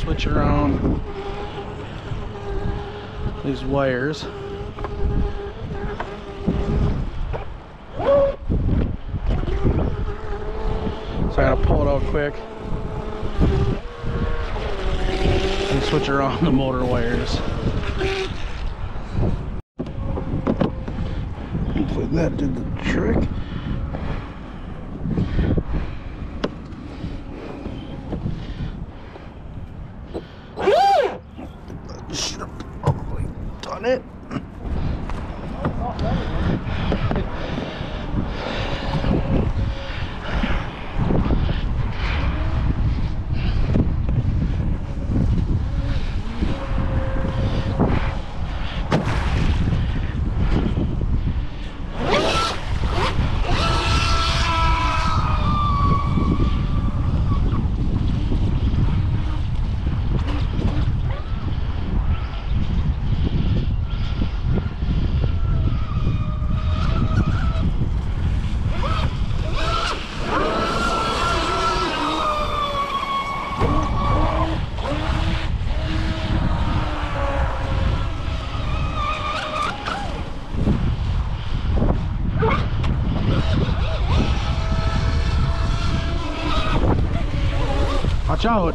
switch around these wires. So I gotta pull it out quick. And switch around the motor wires. Hopefully that did the trick. Done Watch out.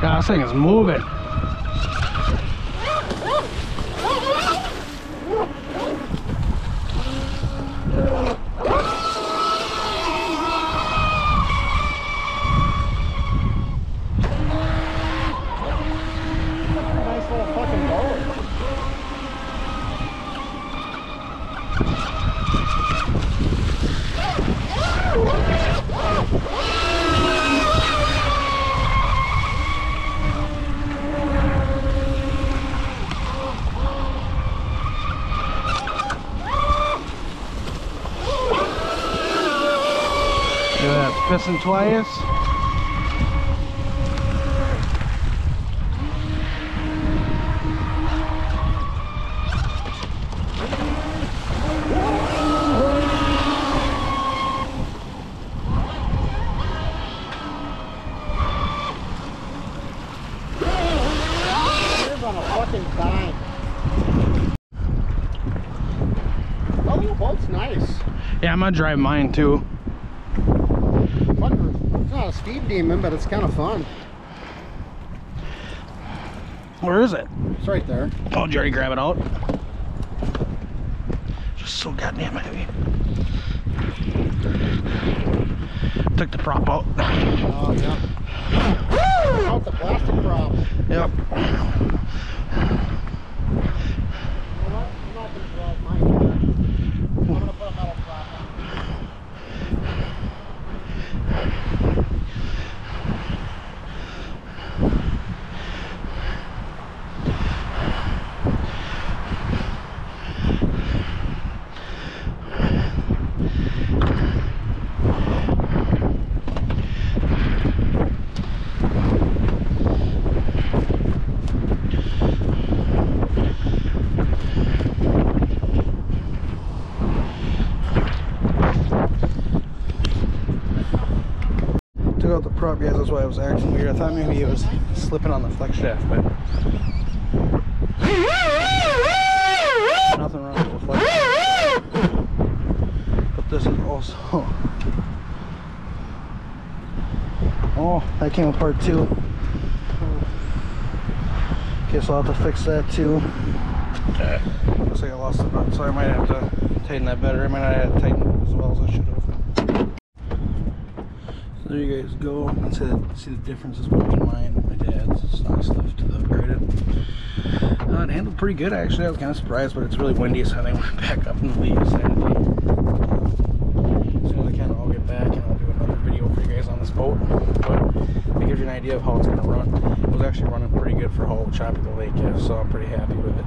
God, this thing is moving. At pissing twice. Here's on a fucking dime. Oh, your boat's nice. Yeah, I'm gonna drive mine too. It's not a speed demon, but it's kind of fun. Where is it? It's right there. Oh, already grab it out? Just so goddamn heavy. Took the prop out. Oh, yeah. Out the plastic prop. Yep. You know what? I'm not gonna drive mine yet. I'm gonna put a metal prop on. Took out the prop, guys. That's why it was acting weird. I thought maybe it was slipping on the flex shaft, but nothing wrong with the flex. But this is also. Oh, that came apart too. Okay, so I'll have to fix that too. Looks like I lost the nut, so I might have to tighten that better. I might not have to tighten it as well as I should have. There you guys go. The, see the differences between mine and my dad's stock stuff to the upgraded. Uh, it handled pretty good actually. I was kind of surprised, but it's really windy, so I went back up in the lead Saturday. As soon as I kind of all get back, and I'll do another video for you guys on this boat. But it gives you an idea of how it's going to run. It was actually running pretty good for how choppy the lake so I'm pretty happy with it.